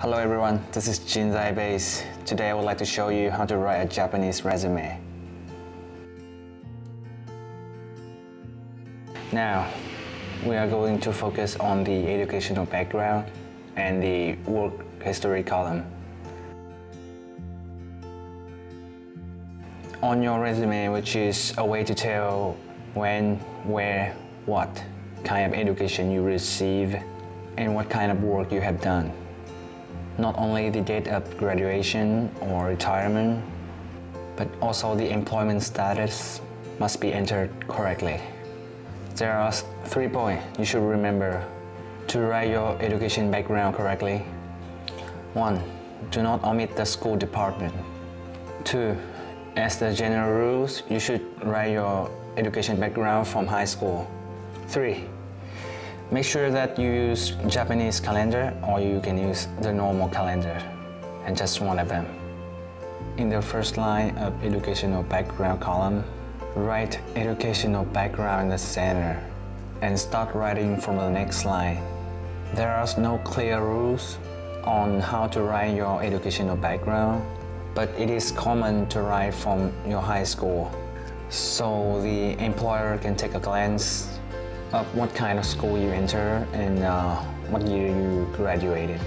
Hello everyone, this is Jinzai Base. Today I would like to show you how to write a Japanese resume. Now, we are going to focus on the educational background and the work history column. On your resume, which is a way to tell when, where, what kind of education you receive and what kind of work you have done. Not only the date of graduation or retirement, but also the employment status must be entered correctly. There are three points you should remember to write your education background correctly. 1. Do not omit the school department. 2. As the general rules, you should write your education background from high school. 3. Make sure that you use Japanese calendar or you can use the normal calendar and just one of them. In the first line of educational background column, write educational background in the center and start writing from the next line. There are no clear rules on how to write your educational background, but it is common to write from your high school. So the employer can take a glance of what kind of school you enter and uh, what year you graduated.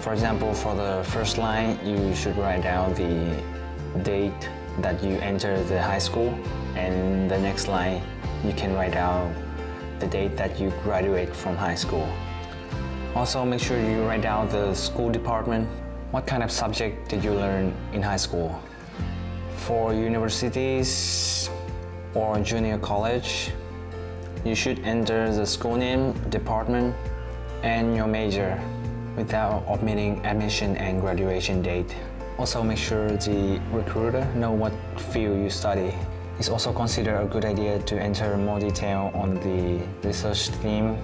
For example, for the first line, you should write down the date that you enter the high school and the next line, you can write down the date that you graduate from high school. Also, make sure you write down the school department. What kind of subject did you learn in high school? For universities or junior college, you should enter the school name, department, and your major without omitting admission and graduation date. Also make sure the recruiter know what field you study. It's also considered a good idea to enter more detail on the research theme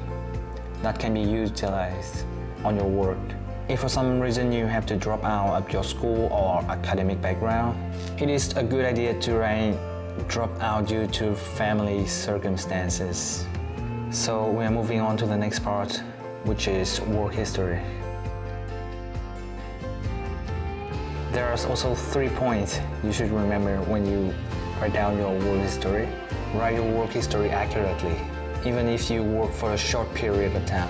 that can be utilized on your work. If for some reason you have to drop out of your school or academic background, it is a good idea to write dropped out due to family circumstances. So we are moving on to the next part, which is work history. There are also three points you should remember when you write down your work history. Write your work history accurately, even if you work for a short period of time.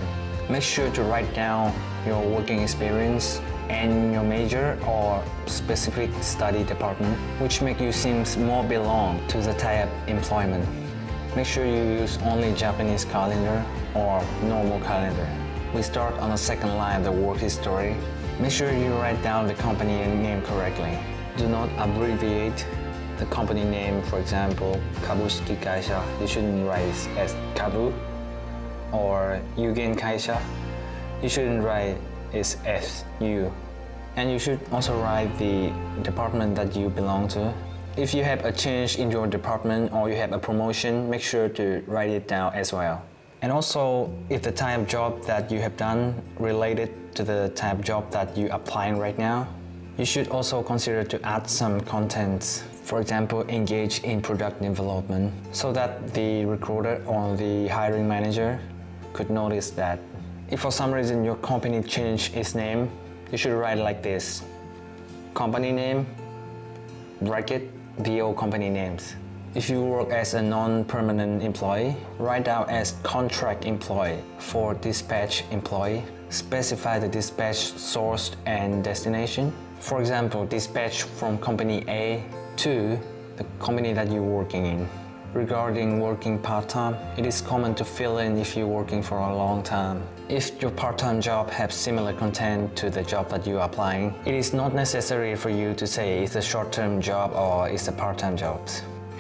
Make sure to write down your working experience and your major or specific study department, which make you seem more belong to the type employment. Make sure you use only Japanese calendar or normal calendar. We start on the second line of the work history. Make sure you write down the company name correctly. Do not abbreviate the company name, for example, Kabushiki Kaisha. You shouldn't write as Kabu or Yugen Kaisha. You shouldn't write is SU. And you should also write the department that you belong to. If you have a change in your department or you have a promotion, make sure to write it down as well. And also, if the type of job that you have done related to the type of job that you're applying right now, you should also consider to add some content. For example, engage in product development so that the recruiter or the hiring manager could notice that if for some reason your company changed its name, you should write like this. Company name, bracket, old company names. If you work as a non-permanent employee, write down as contract employee. For dispatch employee, specify the dispatch source and destination. For example, dispatch from company A to the company that you're working in. Regarding working part-time, it is common to fill in if you're working for a long time. If your part-time job has similar content to the job that you're applying, it is not necessary for you to say it's a short-term job or it's a part-time job.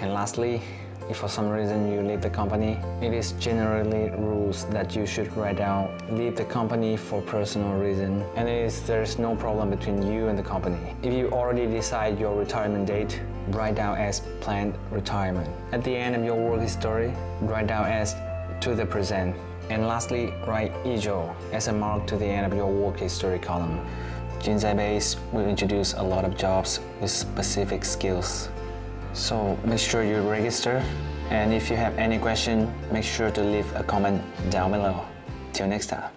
And lastly, if for some reason you leave the company, it is generally rules that you should write down leave the company for personal reason and it is there's no problem between you and the company. If you already decide your retirement date, write down as planned retirement. At the end of your work history, write down as to the present. And lastly, write Ijo as a mark to the end of your work history column. Jinzai Base will introduce a lot of jobs with specific skills. So make sure you register and if you have any question, make sure to leave a comment down below. Till next time.